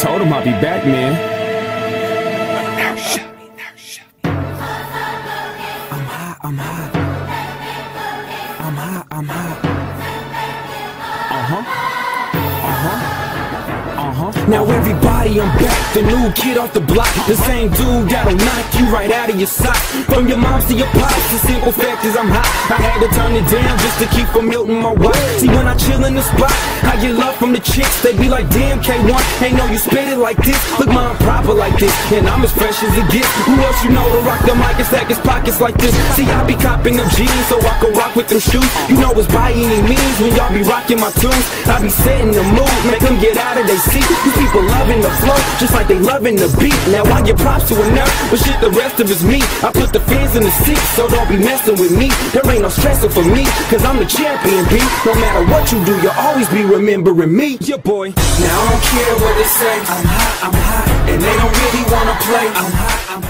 time I'll be back, man. Now shut me, now shut. I'm hot, I'm hot. I'm hot, I'm hot. Uh-huh. Now everybody, I'm back, the new kid off the block. The same dude that'll knock you right out of your socks From your moms to your pops, the simple fact is I'm hot. I had to turn it down just to keep from muting my wife. See when I chill in the spot, I get love from the chicks. They be like, damn Kae Wun, ain't know you spit it like this. Look mom proper like this, and I'm as fresh as it gets. Who else you know to rock the mic and stack his pockets like this? See I be copping them jeans so I can rock with them shoes. You know it's by any means when y'all be rocking my tunes. I be setting the mood, make them get out of their seat You people loving the flow, just like they loving the beat. Now I give props to enough, but shit the rest of it's me. I put the fans in the seats, so don't be messing with me. There ain't no stressing for me, cause I'm the champion B. No matter what you do, you'll always be remembering me. Yeah, boy. Now I don't care what they say. I'm hot, I'm hot And they don't really wanna play. I'm hot, I'm hot